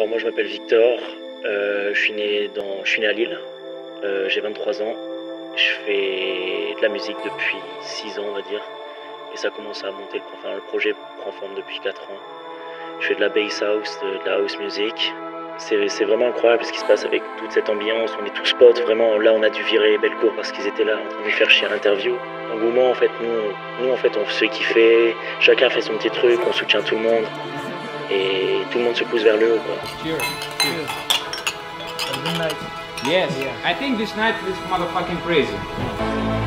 Alors moi je m'appelle Victor, euh, je, suis né dans, je suis né à Lille, euh, j'ai 23 ans, je fais de la musique depuis 6 ans on va dire, et ça commence à monter, enfin, le projet prend forme depuis 4 ans. Je fais de la bass house, de, la house music. C'est vraiment incroyable ce qui se passe avec toute cette ambiance, on est tous potes, vraiment. Là on a dû virer Bellecour parce qu'ils étaient là en train de nous faire chier l'interview. Engouement en fait, nous, nous en fait on se kiffe, chacun fait son petit truc, on soutient tout le monde et tout le monde se pousse vers le haut. Quoi. Cheers. Cheers. Yes. I think this night is motherfucking crazy.